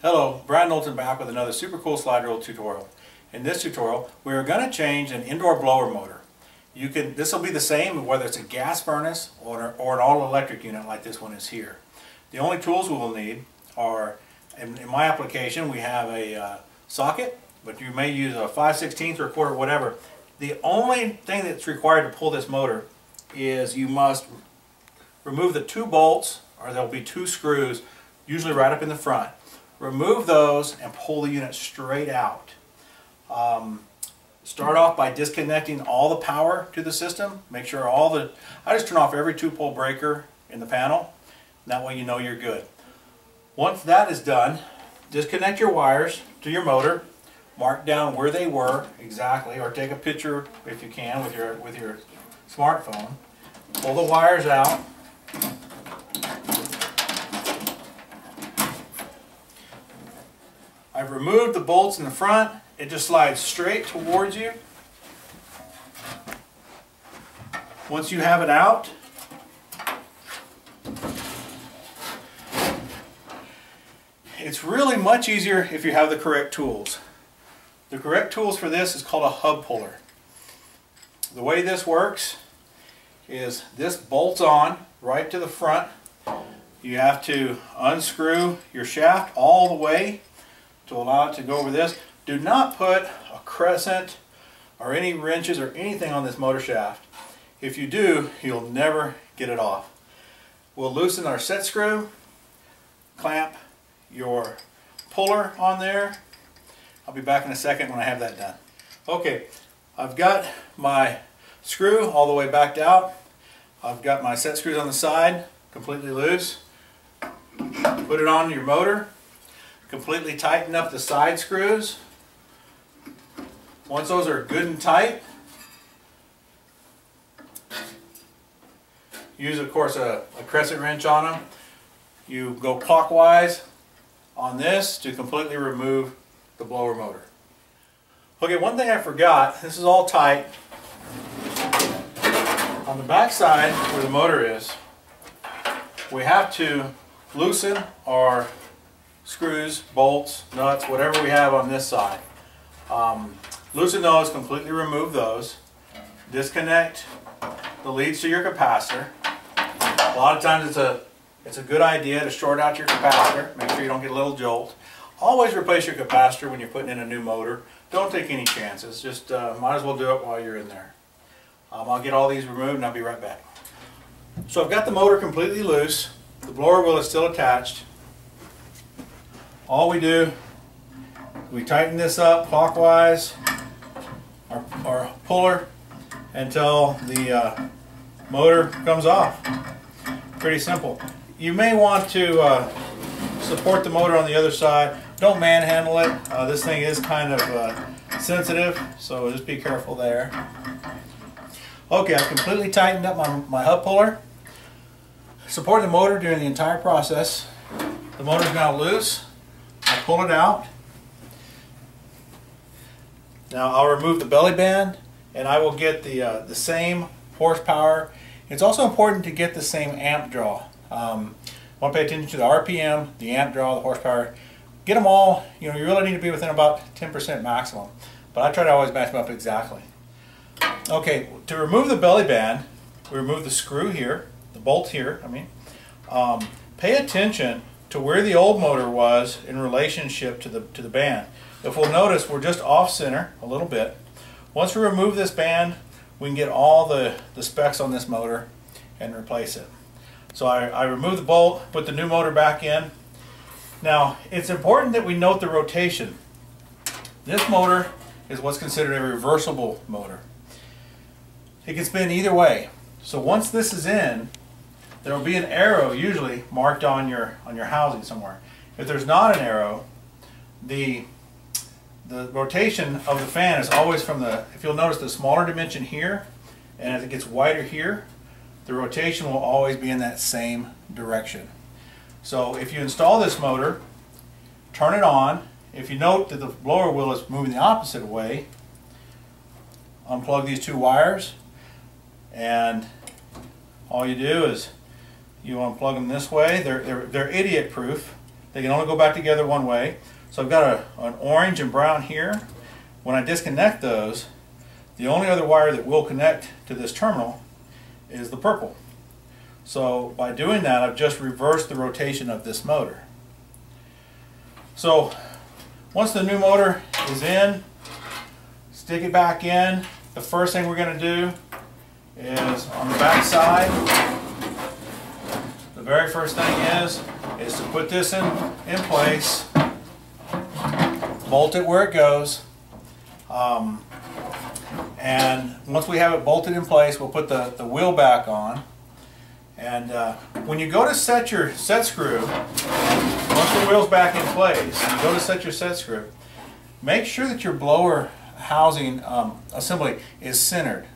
Hello, Brian Knowlton back with another super cool slide rule tutorial. In this tutorial, we are going to change an indoor blower motor. You can, this will be the same whether it's a gas furnace or, or an all-electric unit like this one is here. The only tools we will need are, in, in my application, we have a uh, socket, but you may use a 5 16 or a quarter, whatever. The only thing that's required to pull this motor is you must remove the two bolts, or there'll be two screws, usually right up in the front. Remove those and pull the unit straight out. Um, start off by disconnecting all the power to the system. Make sure all the, I just turn off every two pole breaker in the panel. That way you know you're good. Once that is done, disconnect your wires to your motor. Mark down where they were exactly, or take a picture if you can with your with your smartphone. Pull the wires out. I've the bolts in the front. It just slides straight towards you. Once you have it out, it's really much easier if you have the correct tools. The correct tools for this is called a hub puller. The way this works is this bolts on right to the front. You have to unscrew your shaft all the way to allow it to go over this. Do not put a crescent or any wrenches or anything on this motor shaft. If you do, you'll never get it off. We'll loosen our set screw, clamp your puller on there. I'll be back in a second when I have that done. Okay, I've got my screw all the way backed out. I've got my set screws on the side completely loose. Put it on your motor. Completely tighten up the side screws. Once those are good and tight, use of course a, a crescent wrench on them. You go clockwise on this to completely remove the blower motor. Okay, one thing I forgot, this is all tight. On the back side where the motor is, we have to loosen our screws, bolts, nuts, whatever we have on this side. Um, loosen those, completely remove those. Disconnect the leads to your capacitor. A lot of times it's a it's a good idea to short out your capacitor. Make sure you don't get a little jolt. Always replace your capacitor when you're putting in a new motor. Don't take any chances. Just uh, might as well do it while you're in there. Um, I'll get all these removed and I'll be right back. So I've got the motor completely loose. The blower wheel is still attached all we do, we tighten this up clockwise, our, our puller, until the uh, motor comes off. Pretty simple. You may want to uh, support the motor on the other side. Don't manhandle it. Uh, this thing is kind of uh, sensitive, so just be careful there. Okay, I've completely tightened up my, my hub puller. Support the motor during the entire process. The motor is now loose pull it out. Now I'll remove the belly band and I will get the, uh, the same horsepower. It's also important to get the same amp draw. Um, I want to pay attention to the RPM, the amp draw, the horsepower. Get them all, you know, you really need to be within about 10% maximum. But I try to always match them up exactly. Okay, to remove the belly band, we remove the screw here, the bolt here, I mean. Um, pay attention to where the old motor was in relationship to the, to the band. If we'll notice, we're just off center a little bit. Once we remove this band, we can get all the, the specs on this motor and replace it. So I, I remove the bolt, put the new motor back in. Now, it's important that we note the rotation. This motor is what's considered a reversible motor. It can spin either way. So once this is in, there will be an arrow usually marked on your on your housing somewhere. If there's not an arrow, the the rotation of the fan is always from the, if you'll notice the smaller dimension here, and as it gets wider here, the rotation will always be in that same direction. So if you install this motor, turn it on, if you note that the blower wheel is moving the opposite way, unplug these two wires, and all you do is you unplug them this way. They're, they're, they're idiot proof. They can only go back together one way. So I've got a, an orange and brown here. When I disconnect those, the only other wire that will connect to this terminal is the purple. So by doing that, I've just reversed the rotation of this motor. So once the new motor is in, stick it back in. The first thing we're going to do is on the back side, very first thing is, is to put this in, in place, bolt it where it goes, um, and once we have it bolted in place, we'll put the, the wheel back on. And uh, when you go to set your set screw, once the wheel's back in place, you go to set your set screw, make sure that your blower housing um, assembly is centered.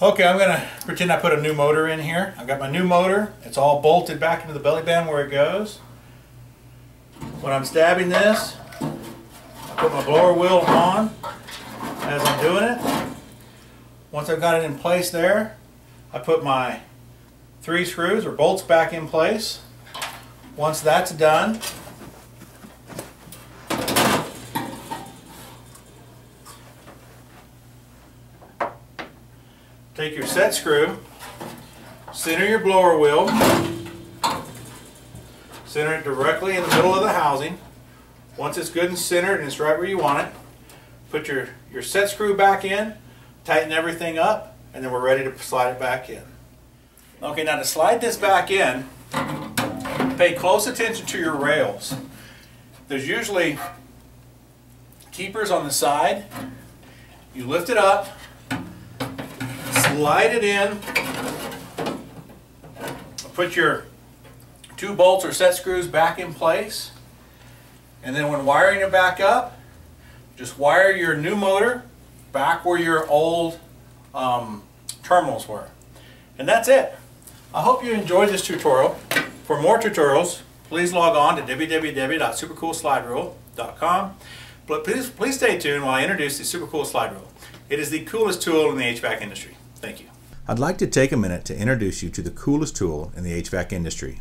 Okay, I'm going to pretend I put a new motor in here. I've got my new motor. It's all bolted back into the belly band where it goes. When I'm stabbing this, I put my blower wheel on as I'm doing it. Once I've got it in place there, I put my three screws or bolts back in place. Once that's done, take your set screw, center your blower wheel, center it directly in the middle of the housing. Once it's good and centered and it's right where you want it, put your, your set screw back in, tighten everything up, and then we're ready to slide it back in. Okay, now to slide this back in, pay close attention to your rails. There's usually keepers on the side. You lift it up, slide it in, put your two bolts or set screws back in place, and then when wiring it back up, just wire your new motor back where your old um, terminals were. And that's it. I hope you enjoyed this tutorial. For more tutorials, please log on to www.supercoolsliderule.com. But please, please stay tuned while I introduce the Super Cool Slide Rule. It is the coolest tool in the HVAC industry. Thank you. I'd like to take a minute to introduce you to the coolest tool in the HVAC industry.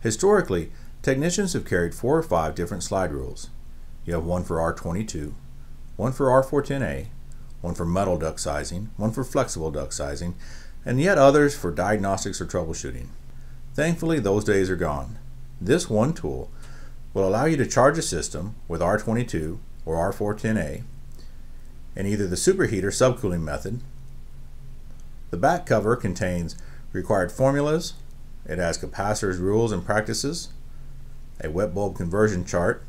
Historically, technicians have carried four or five different slide rules. You have one for R22, one for R410A, one for metal duct sizing, one for flexible duct sizing, and yet others for diagnostics or troubleshooting. Thankfully, those days are gone. This one tool will allow you to charge a system with R22 or R410A in either the superheat or subcooling method the back cover contains required formulas, it has capacitors rules and practices, a wet bulb conversion chart,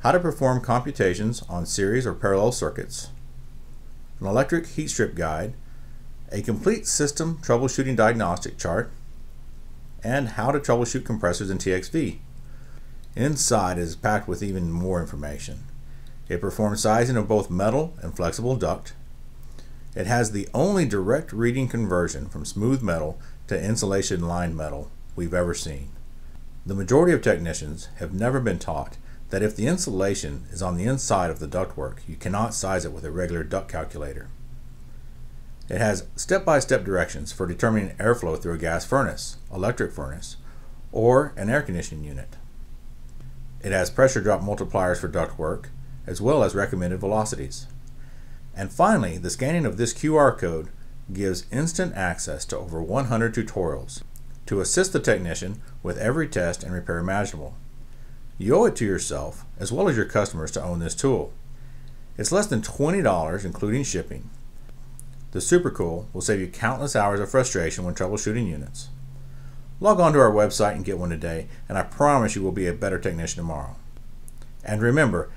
how to perform computations on series or parallel circuits, an electric heat strip guide, a complete system troubleshooting diagnostic chart, and how to troubleshoot compressors in TXV. Inside is packed with even more information. It performs sizing of both metal and flexible duct, it has the only direct reading conversion from smooth metal to insulation lined metal we've ever seen. The majority of technicians have never been taught that if the insulation is on the inside of the ductwork, you cannot size it with a regular duct calculator. It has step-by-step -step directions for determining airflow through a gas furnace, electric furnace, or an air conditioning unit. It has pressure drop multipliers for ductwork, as well as recommended velocities. And finally, the scanning of this QR code gives instant access to over 100 tutorials to assist the technician with every test and repair imaginable. You owe it to yourself, as well as your customers, to own this tool. It's less than $20 including shipping. The Supercool will save you countless hours of frustration when troubleshooting units. Log on to our website and get one today, and I promise you will be a better technician tomorrow. And remember,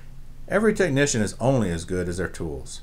every technician is only as good as their tools.